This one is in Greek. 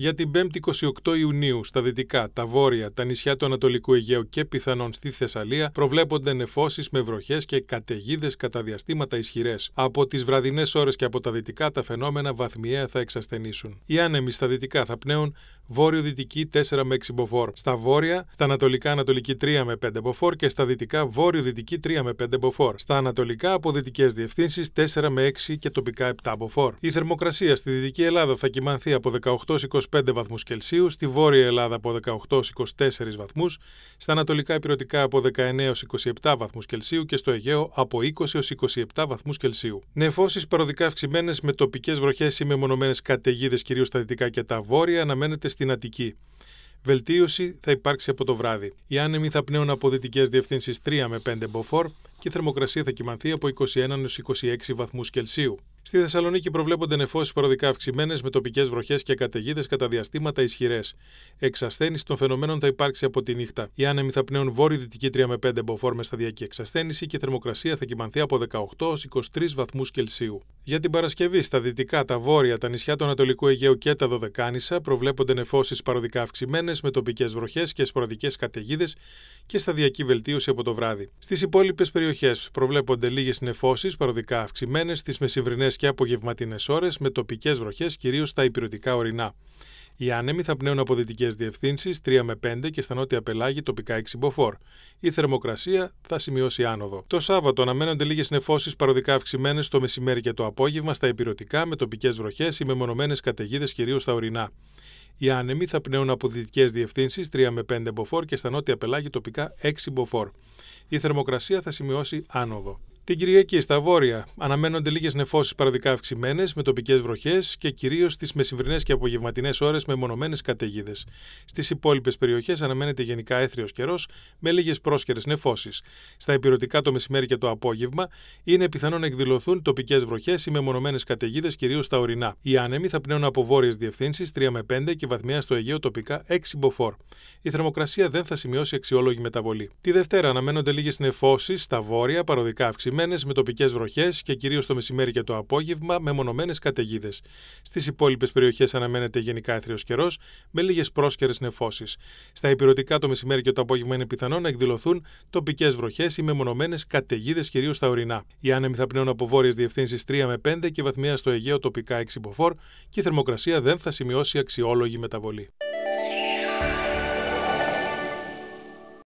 Για την 5η 28 Ιουνίου, στα δυτικά, τα βόρεια, τα νησιά του Ανατολικού Αιγαίου και πιθανόν στη Θεσσαλία, προβλέπονται νεφώσεις με βροχές και καταιγίδες κατά διαστήματα ισχυρές. Από τις βραδινές ώρες και από τα δυτικά, τα φαινόμενα βαθμιαία θα εξασθενήσουν. Οι άνεμοι στα δυτικά θα πνέουν βόρειο-δυτική 4 με 6 μποφόρ. Στα βόρεια, στα ανατολικά ανατολική 3 με 5 μποφόρ και στα δυτικά βόρειο-δυτική 3 με 5 μποφόρ. Στα ανατολικά από δυτικές διευθύνσεις 4 με 6 και τοπικά 7 μποφόρ. Η θερμοκρασία στη Δυτική Ελλάδα θα κοιμανθεί από 18 25 βαθμούς Κελσίου, στη Βόρεια Ελλάδα από 18 24 βαθμούς, στα ανατολικά υπηρετικά από 19 27 βαθμούς Κελσίου και στο Αιγαίο από 20 27 βαθμούς Κελσίου. Νεφώσεις παροδικά αυξημένες με τοπικές βροχές ή μεμονωμένες καταιγίδες κυρίως στα δυτικά και τα βόρεια αναμένεται στην Αττική. Βελτίωση θα υπάρξει από το βράδυ. Οι άνεμοι θα πνέουν από δυτικές διευθύνσεις 3 με 5 μποφόρ και η θερμοκρασία θα κοιμανθεί από 21 26 βαθμούς Κελσίου. Στη Θεσσαλονίκη προβλέπονται νεφώσεις παροδικά αυξημένες με τοπικές βροχές και καταιγίδες κατά διαστήματα ισχυρές. Εξασθένηση των φαινομένων θα υπάρξει από τη νύχτα. Οι άνεμοι θα πνέουν βόρειο-δυτική 3 με 5 μποφόρ με σταδιακή εξασθένηση και η θερμοκρασία θα κοιμανθεί από 18 23 βαθμούς Κελσίου. Για την Παρασκευή, στα δυτικά, τα βόρεια, τα νησιά του Ανατολικού Αιγαίου και τα Δωδεκάνησα προβλέπονται νεφώσεις παροδικά αυξημένες με τοπικές βροχές και σποραδικές καταιγίδες και σταδιακή βελτίωση από το βράδυ. Στις υπόλοιπες περιοχές προβλέπονται λίγες νεφώσεις παροδικά αυξημένες στις μεσημβρινές και απογευματινές ώρες με τοπικές βροχές κυρίως στα υπηρετικά ορεινά. Οι άνεμοι θα πνέουν από δυτικές διευθύνσεις 3 με 5 και στα νότια πελάγη τοπικά 6 μποφόρ. Η θερμοκρασία θα σημειώσει άνοδο. Το Σάββατο αναμένονται λίγες νεφώσεις παροδικά αυξημένες το μεσημέρι και το απόγευμα στα υπηρετικά με τοπικές βροχές ή μεμονωμένες καταιγίδες κυρίως στα ορεινά. Οι άνεμοι θα πνέουν από δυτικές διευθύνσεις 3 με 5 μποφόρ και στα νότια πελάγη τοπικά 6 μποφόρ. Η θερμοκρασία θα σημειώσει άνοδο. Την Κυριακή στα βόρεια αναμένονται λίγες νεφώσεις παραδικά αυξημένες με τοπικές βροχές και κυρίως στις μεσημβρινές και απογευματινές ώρες με μονομένε καταιγίδες. Στις υπόλοιπες περιοχές αναμένεται γενικά έθριος καιρός με λίγες πρόσκαιρες νεφώσεις. Στα υπηρετικά το μεσημέρι και το απόγευμα είναι πιθανό να εκδηλωθούν τοπικές βροχές ή μεμονωμένες καταιγίδες κυρίως στα ορεινά. Οι άνεμοι θα πνέουν από βόρειες διευθύνσεις 3 με 5 και βαθμιά στο Αιγαίο τοπικά 6 μποφόρ. Η θερμοκρασία δεν θα σημειώσει αξιόλογη μεταβολή. Τη Δευτέρα αναμένονται λίγες νεφώσεις στα βόρεια παροδικά αυξημένε με τοπικές βροχές και κυρίως το μεσημέρι και το απόγευμα με μονομένες καταιγίδες. Στις υπόλοιπες περιοχές αναμένεται γενικά έθριο καιρός με λίγες πρόσκαιρες νεφώσεις. Στα υπηρετικά το μεσημέρι και το απόγευμα είναι πιθανό να εκδηλωθούν τοπικές βροχές ή μεμονωμένε καταιγίδες κυρίως στα ορεινά. Οι άνεμοι θα πνέουν από βόρειες διευθύνσεις 3 με 5 και βαθμία στο Αιγαίο τοπικά 6 μποφόρ και η θερμοκρασία δεν θα σημειώσει αξιόλογη μεταβολή.